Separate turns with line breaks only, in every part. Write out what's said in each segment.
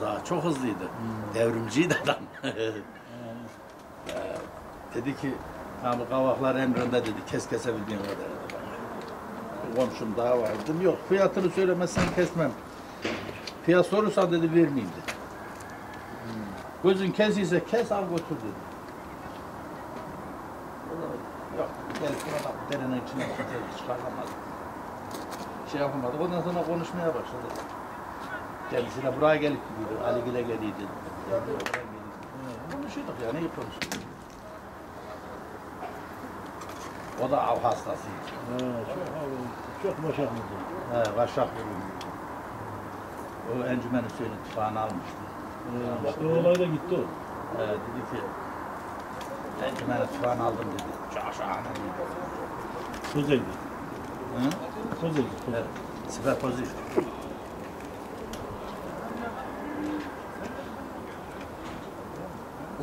daha çok hızlıydı. Hmm. Devrimciydi adam. Ee, dedi ki ha bu kavaklar emrinde dedi kes kesebildiğim kadar. Bir komşum daha var dedim yok fiyatını söylemezsen kesmem. Fiyat sorursan dedi vermeyeyim dedi. Hmm. Gözün kesiyse kes al götür dedi. Yok gelsin adam derenin içine çıkartamadı. Şey yapamadım, Ondan sonra konuşmaya başladı. Kendisi de buraya gelip gidiyordu. Ali Gide geliydi. Konuşuyorduk yani iyi konuşuyorduk. O da av hastasıydı. He, çok, çok başarılıydı. He, başarılıydı. O Encümen Hüseyin tufağını almıştı. He, bak o olay da gitti o. He, dedi ki, Encümen tufağını aldım dedi. Çok şahane dedi. Kuzeydi. Kuzeydi. Evet, siper pozitif.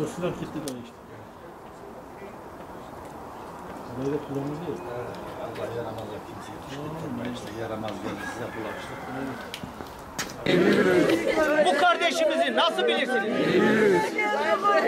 Orasından kilitli de işte. Orayı da kullanıldı ya. Allah yaramazlar kimseyi kışkırtma işte yaramazlar size bulaştı. Bu kardeşimizi nasıl bilirsiniz?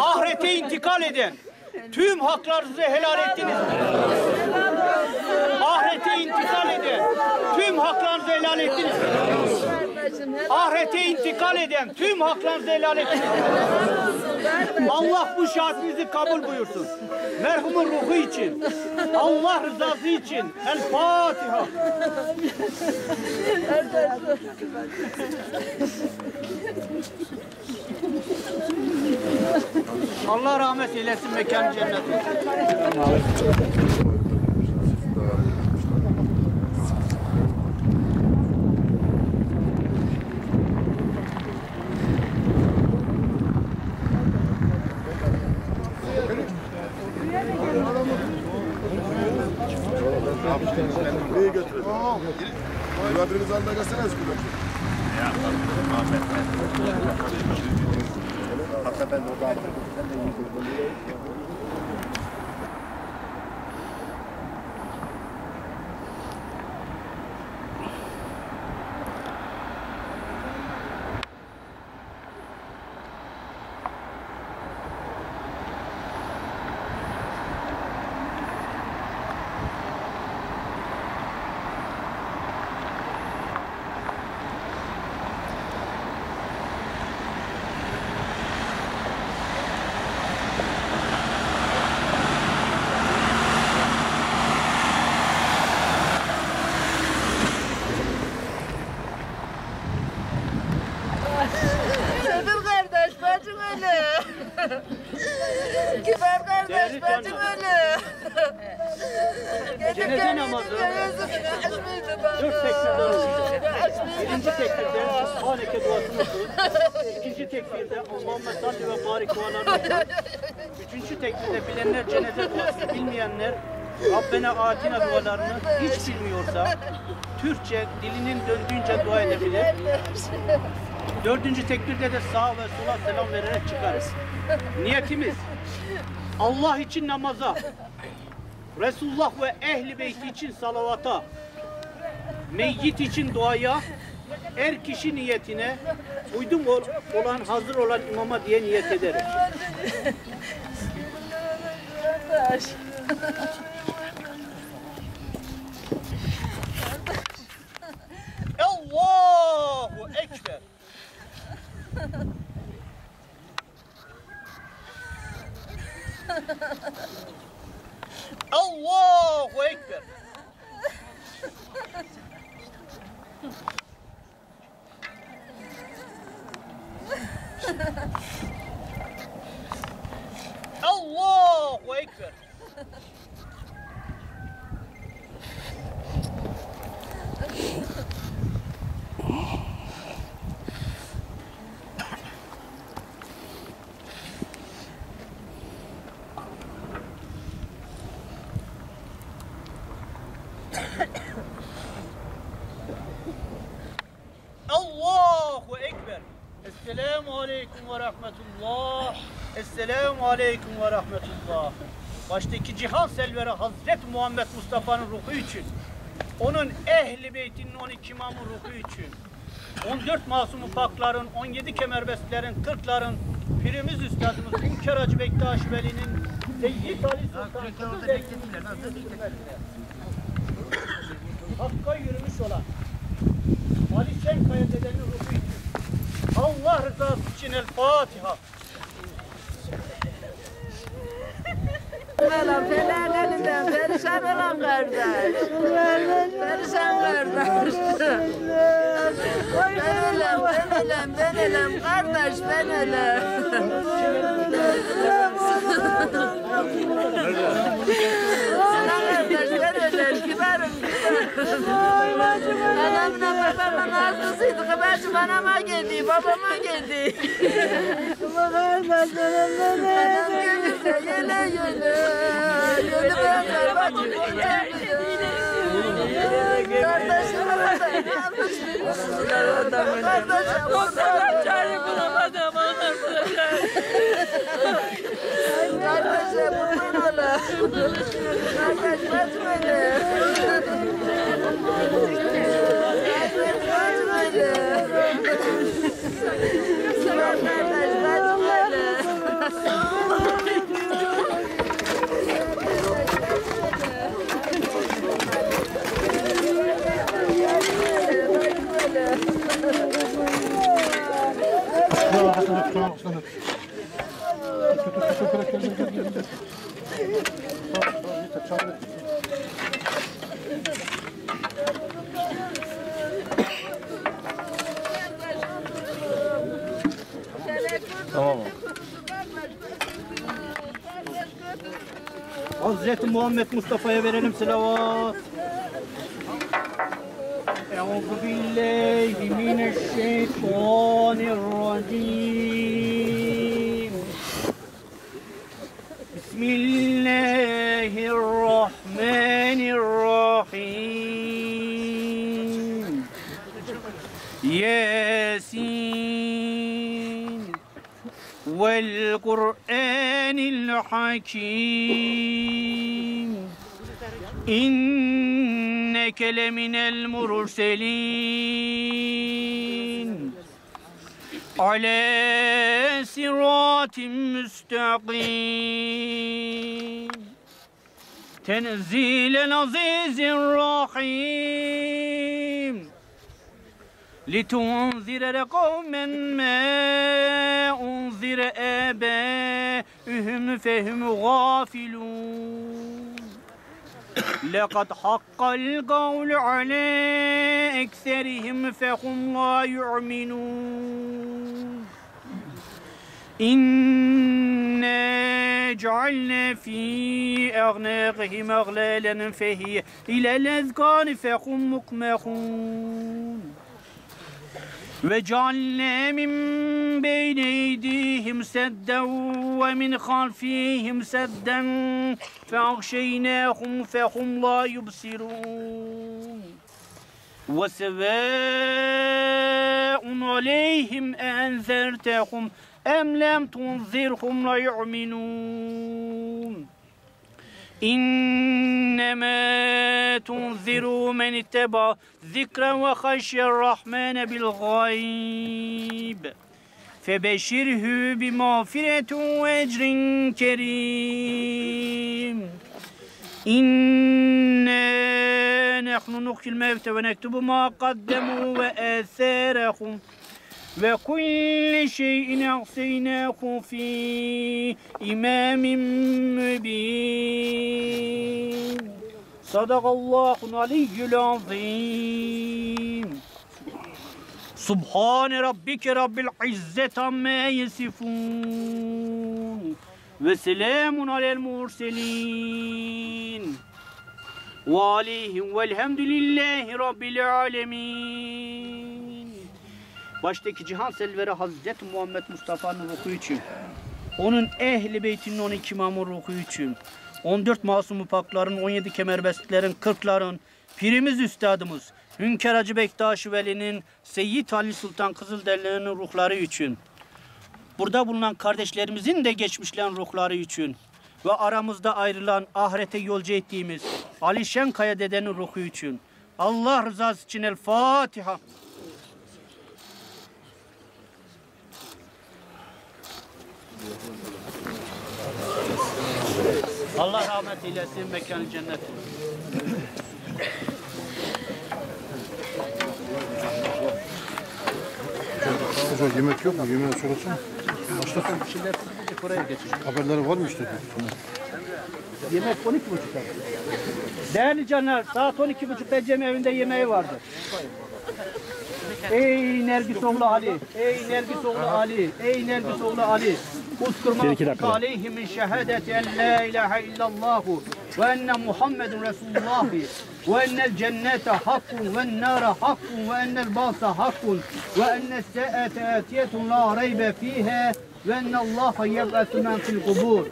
Ahirete intikal eden tüm haklarınızı helal ettiniz. Ahirete intikal eden tüm haklarınızı helal ettiniz ahirete intikal eden tüm haklarınızı helal Allah bu şahsinizi kabul buyursun. Merhumun ruhu için, Allah rızası için. El Fatiha. Allah rahmet eylesin mekan cennet no. Überbringen an der Gassene ist gut. Ja, Hakikaten o da. bacım öyle. Kibar kardeş bacım öyle.
Gidip gelmeydim
ya yüzümünü açmıydı bana. Dört tekbirden olacak. Birinci tekbirde Sübhaneke duasını okuyun. İkinci tekbirde Allahümme salli ve barik dualarını okuyun. Üçüncü tekbirde bilenler cennet duası, bilmeyenler Rabbena atina dualarını hiç bilmiyorsa Türkçe dilinin döndüğünce dua edebilir. Dördüncü tekbirde de sağa ve sola selam vererek çıkarız. Niyetimiz Allah için namaza, Resulullah ve ehli beyti için salavata, meyyit için duaya, er kişi niyetine uydum olan hazır olan imama diye niyet ederim. Allahu Ekber. all wasted. Allah wakes aleyküm ve rahmetullah. Esselamu aleyküm ve rahmetullah. Baştaki cihan selveri Hazreti Muhammed Mustafa'nın ruhu için, onun ehli beytinin 12 imamın ruhu için, 14 masum ufakların, 17 kemerbestlerin, 40'ların, pirimiz üstadımız Hünkar Hacı Bektaş Veli'nin Seyyid Ali Sultan Hakk'a yürümüş olan Ali Şenka için El Fatiha.
Olam felen elinden perişan olan kardeş.
Perişan kardeş. Ben ölem, ben ölem, ben ölem kardeş, ben ölem. Sana kardeş ben ölem, kibarım kibarım. Anamla Babamın hastasıydı. Haberci bana geldi. Babama geldi. Babamın hastasıydı. Anam gelirse yele yele. Yele ben kalmadım. Kardeşim orada. Kardeşim orada. Çare bulamadım. Onlar bulacak. Kardeşim bundan ala. Kardeşim açmayın. Tamam abi. Hazreti Muhammed Mustafa'ya verelim selavat. Euzu billahi mineşşeytanirracim. حكيم إنك لمن المرسلين على صراط مستقيم تنزيل العزيز الرحيم لتنذر قوما ما أنذر آبائهم ربهم فهم غافلون لقد حق القول على أكثرهم فهم لا يؤمنون إنا جعلنا في أغناقهم أغلالا فهي إلى الأذكار فهم مقمحون وجعلنا من بين أيديهم سدا ومن خلفهم سدا فأغشيناهم فهم لا يبصرون وسواء عليهم أنذرتهم أم لم تنذرهم لا يؤمنون إنما تنذر من اتبع ذكرا وخشي الرحمن بالغيب فبشره بمغفرة وأجر كريم إنا نحن نحيي الموتى ونكتب ما قدموا وآثارهم وكل شيء أعطيناه في إمام مبين صدق الله العلي العظيم سبحان ربك رب العزة ما يصفون وسلام على المرسلين وعليهم والحمد لله رب العالمين baştaki cihan selveri Hazreti Muhammed Mustafa'nın ruhu için, onun ehli beytinin 12 mamur ruhu için, 14 masumu pakların, 17 kemerbestlerin, 40'ların, pirimiz üstadımız, Hünkar Hacı Bektaş Veli'nin, Seyyid Ali Sultan Kızılderili'nin ruhları için, burada bulunan kardeşlerimizin de geçmişlerin ruhları için ve aramızda ayrılan ahirete yolcu ettiğimiz Ali Şenkaya dedenin ruhu için, Allah rızası için El Fatiha. Allah rahmet eylesin, mekanı cennet. Hocam yemek yok mu? Yemeğe sorulsun. Başlasın. Oraya geçeceğim. Haberleri var mı işte? Yemek 12 buçukta. Değerli canlar, saat 12 12.30'da Cem evinde yemeği vardır. Ey Nergis oğlu Ali, ey Nergis oğlu Ali, ey Nergis oğlu Ali. Uskurma aleyhi min şehadeti en la ilahe illallahu ve enne Muhammedun Resulullah ve ennel cennete hakkun ve nara hakkun ve ennel basa hakkun ve enne se'ete atiyetun la reybe fihe ve enne Allah'a yeb'atü men fil kubur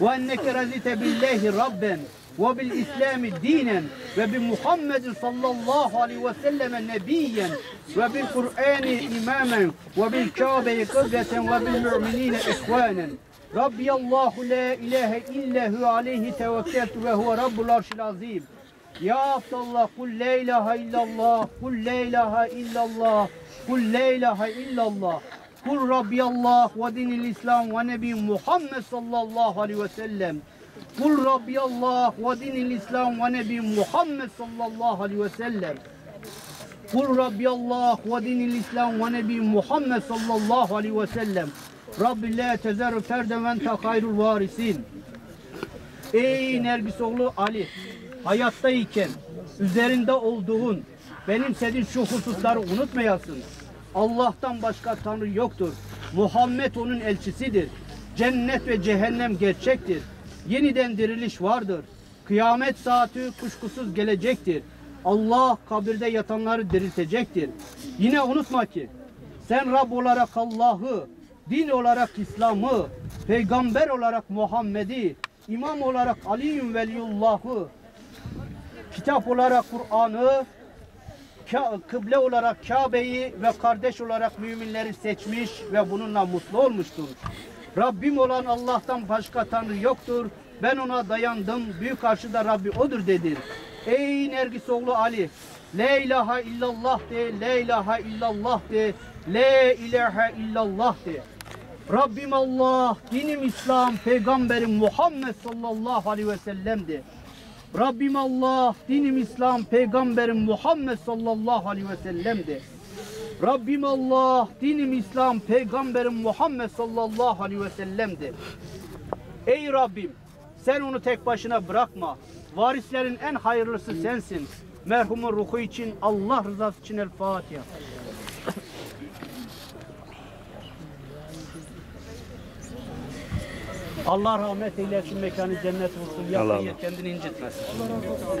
ve enneke razite billahi rabben ve bil İslami dinen ve bi Muhammed sallallahu aleyhi ve sellem nebiyen ve bil Kur'an imamen ve bil Kabe'yi kıbleten ve bil müminine ihvanen. Rabbi Allahu la ilahe illa hu aleyhi tevekkeltu ve huve rabbul arşil azim. Ya Abdullah kul la ilahe illallah kul la ilahe illallah kul la ilahe illallah kul Rabbi Allah ve dinil İslam ve nebi Muhammed sallallahu aleyhi ve sellem. Kul Rabbiyallah ve dinil İslam ve Nebi Muhammed sallallahu aleyhi ve sellem. Kul Rabbiyallah ve dinil İslam ve Nebi Muhammed sallallahu aleyhi ve sellem. Rabbi la tezer ferden ve ente hayrul varisin. Ey Nergisoğlu Ali, hayattayken üzerinde olduğun, benimsedin şu hususları unutmayasın. Allah'tan başka Tanrı yoktur. Muhammed onun elçisidir. Cennet ve cehennem gerçektir yeniden diriliş vardır. Kıyamet saati kuşkusuz gelecektir. Allah kabirde yatanları diriltecektir. Yine unutma ki sen Rab olarak Allah'ı, din olarak İslam'ı, peygamber olarak Muhammed'i, imam olarak Ali'yün veliyullah'ı, kitap olarak Kur'an'ı, kıble olarak Kabe'yi ve kardeş olarak müminleri seçmiş ve bununla mutlu olmuştur. Rabbim olan Allah'tan başka Tanrı yoktur. Ben ona dayandım. Büyük karşıda Rabbi odur dedi. Ey Nergisoğlu Ali. La ilahe illallah de. La ilahe illallah de. La ilahe illallah de. Rabbim Allah, dinim İslam, peygamberim Muhammed sallallahu aleyhi ve sellem Rabbim Allah, dinim İslam, peygamberim Muhammed sallallahu aleyhi ve sellem Rabbim Allah, dinim İslam, peygamberim Muhammed sallallahu aleyhi ve sellem'di. Ey Rabbim, sen onu tek başına bırakma. Varislerin en hayırlısı sensin. Merhumun ruhu için, Allah rızası için El Fatiha. Allah rahmet eylesin, mekanı cennet olsun. Yapma kendini incitmesin. Allah razı olsun.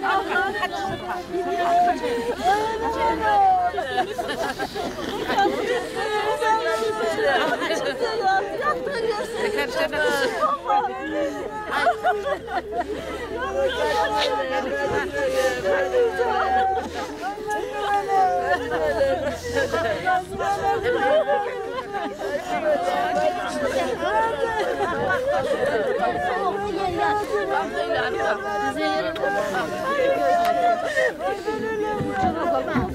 Güzel. 六六六！